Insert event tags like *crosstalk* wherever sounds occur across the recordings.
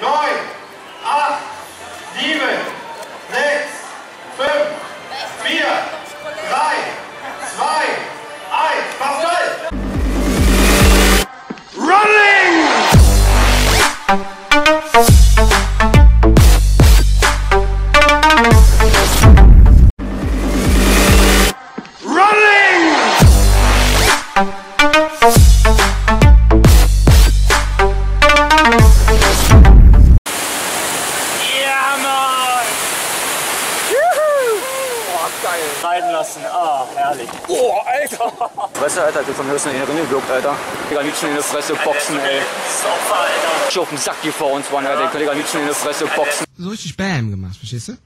No geil. Reiten lassen. Ah, herrlich. Oh, Alter. Fresse, Alter, du von Hörsten in der Rinne wirkt, Alter. Digga, am liebsten in der Fresse boxen, ey. Sauber, Alter. Ich auf den Sack, die vor uns waren, Alter. Digga, am liebsten in der Fresse boxen. So richtig Bam gemacht, verstehst du?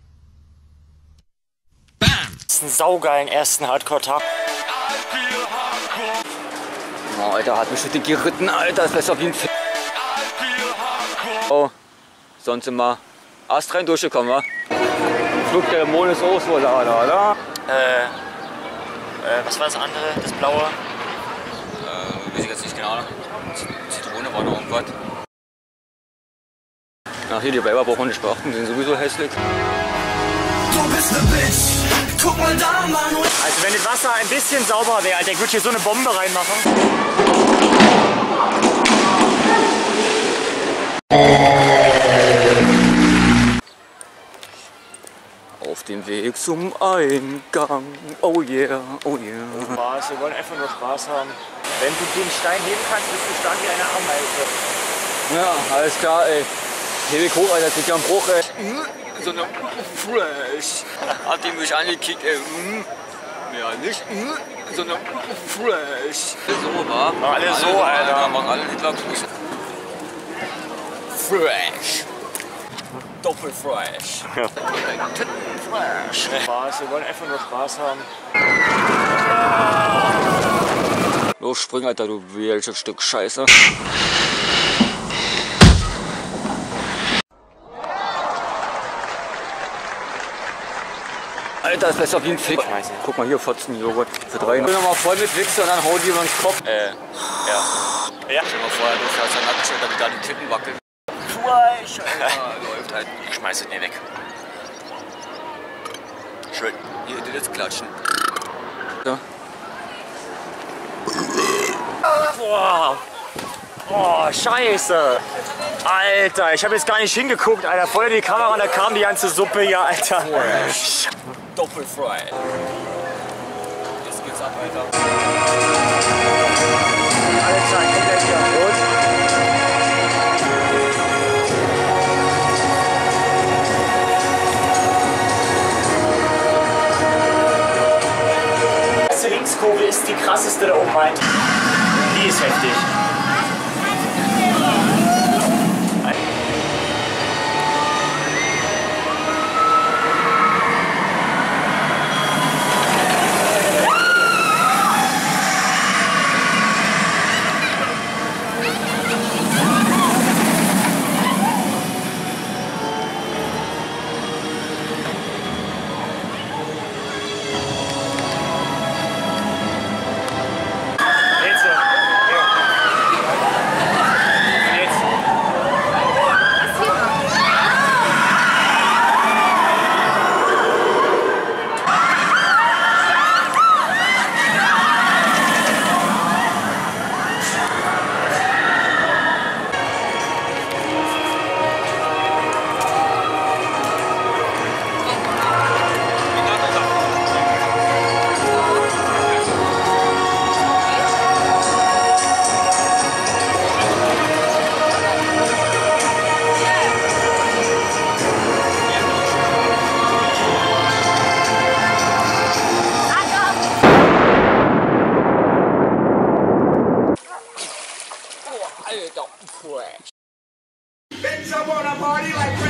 Das ist ein saugeilen ersten Hardcore-Tag. Oh, Alter, hat mich richtig geritten, Alter. Das ist auf jeden Fall. Oh, sonst immer Ast rein durchgekommen, wa? Flug der Mond ist auch so, da. Äh, äh, was war das andere? Das blaue? Äh, weiß ich jetzt nicht genau. Zitrone war noch irgendwas. Ach, hier, die Weiber brauchen wir nicht beachten, die sind sowieso hässlich. Du bist ne Bitch. Guck mal da, Manuel. Also wenn das Wasser ein bisschen sauberer wäre, Alter, ich würde hier so eine Bombe reinmachen. Dem Weg zum Eingang. Oh yeah, oh yeah. Spaß, wir wollen einfach nur Spaß haben. Wenn du den Stein heben kannst, bist du stark wie eine Ameise. Ja, alles klar, ey. Hebe ich hoch, Alter, kriegt ja einen Bruch, ey. So eine Fresh. Hat die mich angekickt, ey. Ja, nicht mm, sondern fresh. So, wa? Mach alle so, Alter. Mach alle Hitlergruß. Fresh. Doppel fresh. fresh. Spaß, wir wollen einfach nur Spaß haben. Los, spring, Alter, du welches Stück Scheiße. Alter, das lässt auf jeden Fall. Guck mal hier, Fotzen Joghurt für drei. Ich bin nochmal voll mit Wichse und dann hau die über den Kopf. Äh, ja. Ja. Stell mal vor, du fährst dann nackt, damit da die Titten wackeln. Alter. *laughs* Läuft halt. Ich schmeiß es nicht weg. Schön. Hier, die jetzt klatschen. Ja. Boah. Oh, scheiße. Alter, ich habe jetzt gar nicht hingeguckt, Alter. Voll in die Kamera und da kam die ganze Suppe hier, Alter. Doppelfry. Jetzt geht's ab, Alter. Ist die krasseste da oben rein. Die ist heftig. up on a party like